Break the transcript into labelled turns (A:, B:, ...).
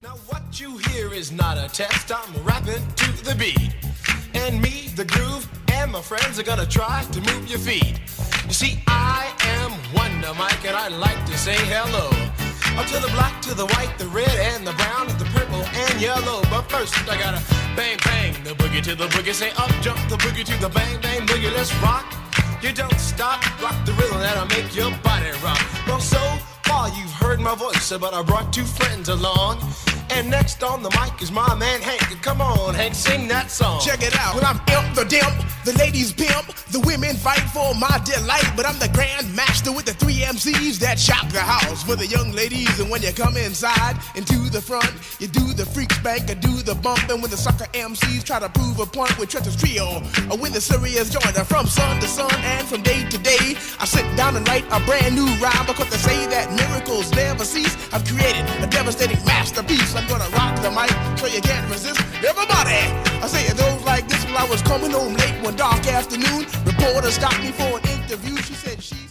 A: Now what you hear is not a test. I'm rapping to the beat. And me, the groove, and my friends are gonna try to move your feet. You see, I am Wonder Mike, and I like to say hello. Up to the black, to the white, the red, and the brown, and the purple, and yellow. But first, I gotta bang, bang, the boogie to the boogie. Say up, jump the boogie to the bang, bang, boogie. Let's rock. You don't stop, rock the rhythm that'll make your body rock. Well, so far you've heard my voice, but I brought two friends along. And next on the mic is my man Hank. Come on, Hank, sing that song.
B: Check it out. When I'm imp the dimp, the ladies pimp, the women fight for my delight. But I'm the grand master with the three MCs that shock the house for the young ladies. And when you come inside and into the front, you do the freak spank and do the bump. And when the sucker MCs try to prove a point with Trent's trio, or when the serious joint are from sun to sun and from day to day, I sit down and write a brand new rhyme because they say that miracles never cease. I've created a devastating you can't resist. Everybody, I say it goes like this. While I was coming home late one dark afternoon, reporter stopped me for an interview. She said she.